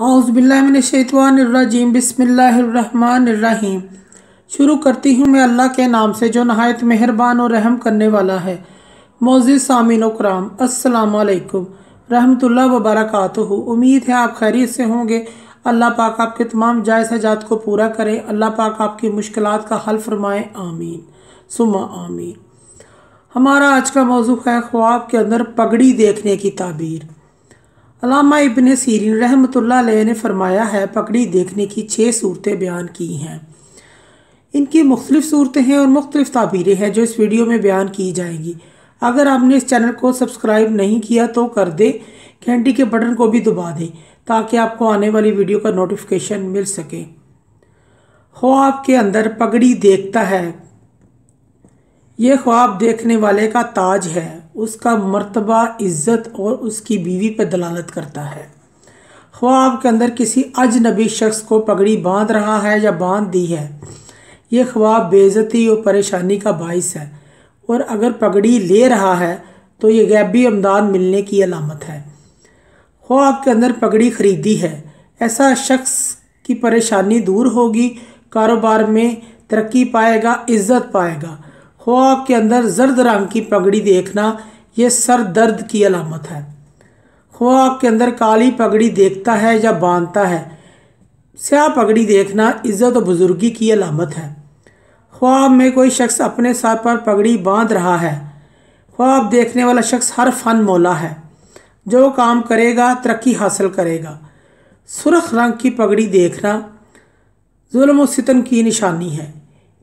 आउज़बिल्लिनशैतवानरजीम बिस्मिल्लाहिर्रहमानिर्रहीम शुरू करती हूँ मैं अल्लाह के नाम से, जो नहायत, मेहरबान और रहम करने वाला है। मोज़ सामिन कराम असलकुम रहमतुल्लाह वबरकातुहू उम्मीद है आप खैरियत से होंगे। अल्लाह पाक आपके तमाम जायज़ हजात को पूरा करे। अल्लाह पाक आपकी मुश्किल का हल फरमाए। आमीन। सुमा आमीन। हमारा आज का मौजू है ख्वाब के अंदर पगड़ी देखने की ताबीर। अलामा इबन सीरीन रहमत ने फरमाया है, पगड़ी देखने की छः सूरतें बयान की हैं। इनकी मुख्तलिफ़ सूरतें हैं और मुख्तलिफ़ ताबीरें हैं जो इस वीडियो में बयान की जाएँगी। अगर आपने इस चैनल को सब्सक्राइब नहीं किया तो कर दे घंटी के बटन को भी दबा दें, ताकि आपको आने वाली वीडियो का नोटिफिकेशन मिल सके। ख्वाब के अंदर पगड़ी देखता है। ये ख्वाब देखने वाले का ताज है, उसका मर्तबा इज़्ज़त और उसकी बीवी पर दलालत करता है। ख्वाब के अंदर किसी अजनबी शख्स को पगड़ी बाँध रहा है या बाँध दी है। ये ख्वाब बेज़ती और परेशानी का बायस है और अगर पगड़ी ले रहा है तो ये गैबी अमदाद मिलने की अलामत है। ख्वाब के अंदर पगड़ी ख़रीदी है। ऐसा शख्स की परेशानी दूर होगी, कारोबार में तरक्की पाएगा, इज़्ज़त पाएगा। ख्वाब के अंदर जर्द रंग की पगड़ी देखना, ये सर दर्द की अलामत है। ख्वाब के अंदर काली पगड़ी देखता है या बांधता है, स्याह पगड़ी देखना इज़्ज़त और बुज़ुर्गी की अलामत है। ख्वाब में कोई शख्स अपने सर पर पगड़ी बाँध रहा है, ख्वाब देखने वाला शख्स हर फन मौला है। जो काम करेगा, तरक्की हासिल करेगा। सुरख रंग की पगड़ी देखना जुल्म सितम की निशानी है।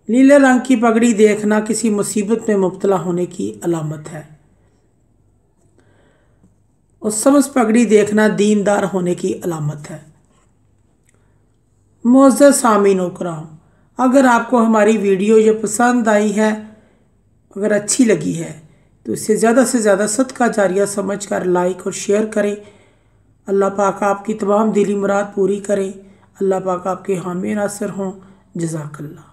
नीले रंग की पगड़ी देखना किसी मुसीबत में मुबतला होने की अलामत है। और समझ पगड़ी देखना दीनदार होने की अलामत है। मोज़ सामीन कराम अगर आपको हमारी वीडियो ये पसंद आई है, अगर अच्छी लगी है तो इसे ज़्यादा से ज़्यादा सदका जारिया समझ कर लाइक और शेयर करें। अल्लाह पाक आपकी तमाम दिली मुराद पूरी करें। अल्लाह पाक आपके हामी नासर हों। जजाकल्ला